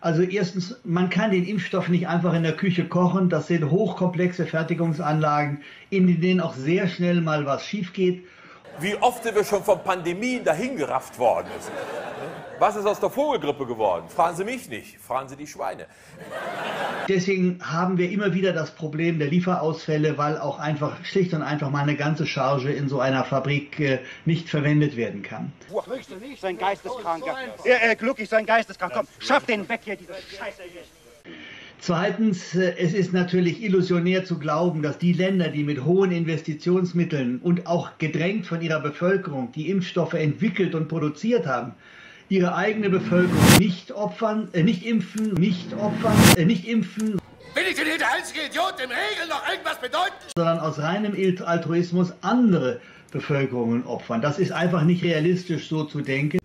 Also erstens, man kann den Impfstoff nicht einfach in der Küche kochen. Das sind hochkomplexe Fertigungsanlagen, in denen auch sehr schnell mal was schief geht. Wie oft sind wir schon von Pandemien dahingerafft worden? Ist. Was ist aus der Vogelgrippe geworden? Fragen Sie mich nicht, fragen Sie die Schweine. Deswegen haben wir immer wieder das Problem der Lieferausfälle, weil auch einfach schlicht und einfach mal eine ganze Charge in so einer Fabrik äh, nicht verwendet werden kann. So ein Geisteskranker. Äh, äh, glücklich, so ein Geisteskranker. Komm, schaff den weg hier, diese Scheiße hier. Zweitens, äh, es ist natürlich illusionär zu glauben, dass die Länder, die mit hohen Investitionsmitteln und auch gedrängt von ihrer Bevölkerung die Impfstoffe entwickelt und produziert haben, ihre eigene Bevölkerung nicht opfern, äh, nicht impfen, nicht opfern, äh, nicht impfen. Bin ich denn hier der einzige Idiot, dem Regeln noch irgendwas bedeuten? Sondern aus reinem Altruismus andere Bevölkerungen opfern. Das ist einfach nicht realistisch so zu denken.